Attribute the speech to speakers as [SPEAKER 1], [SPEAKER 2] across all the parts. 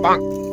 [SPEAKER 1] Bonk. Thank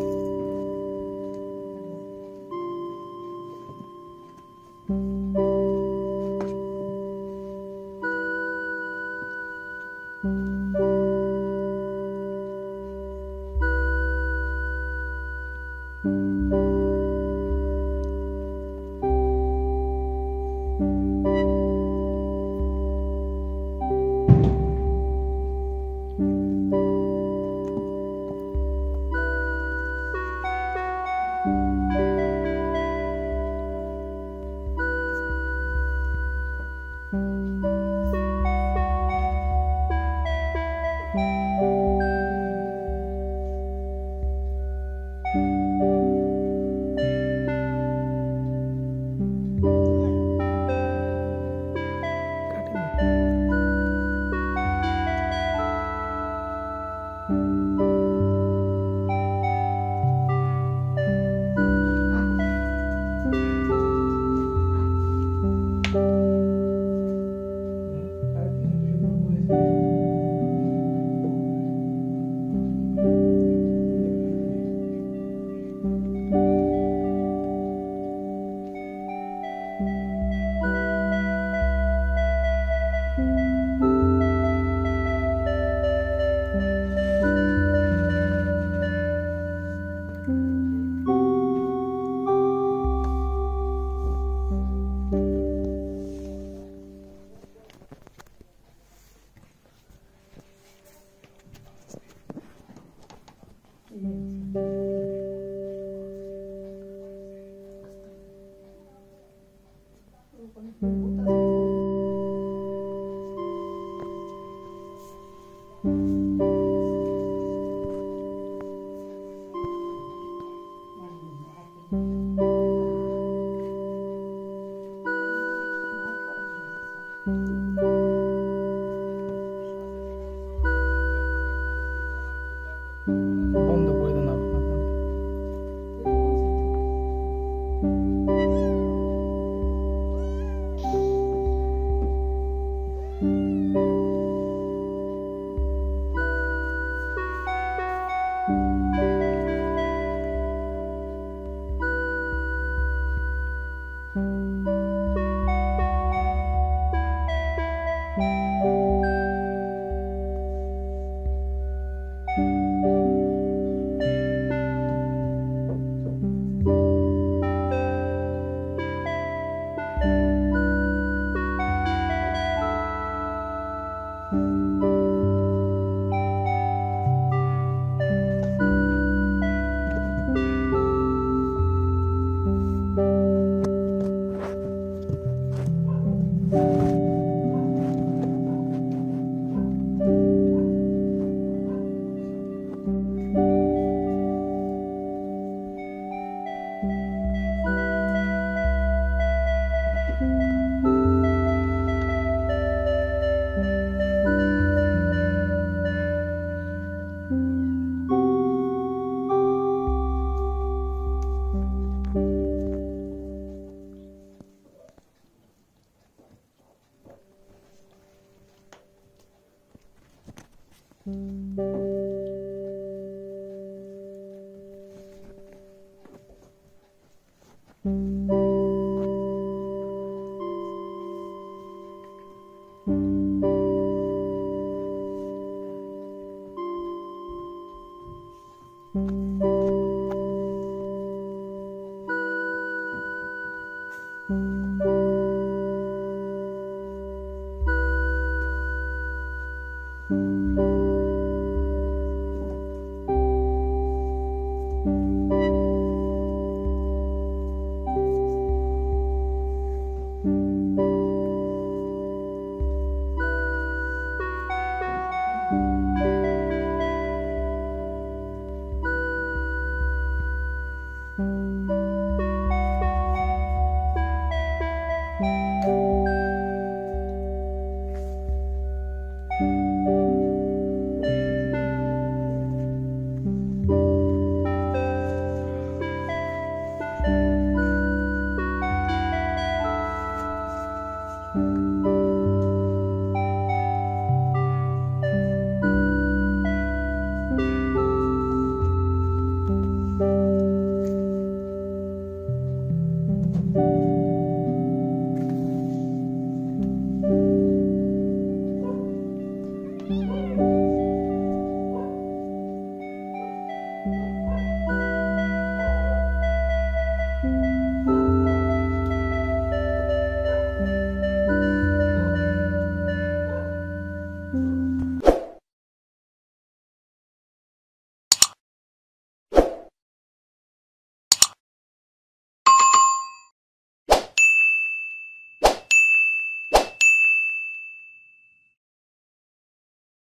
[SPEAKER 1] thank you Música hum.